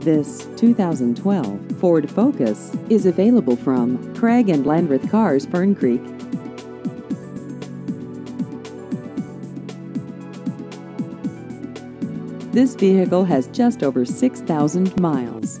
This 2012 Ford Focus is available from Craig and Landreth Cars Fern Creek. This vehicle has just over 6,000 miles.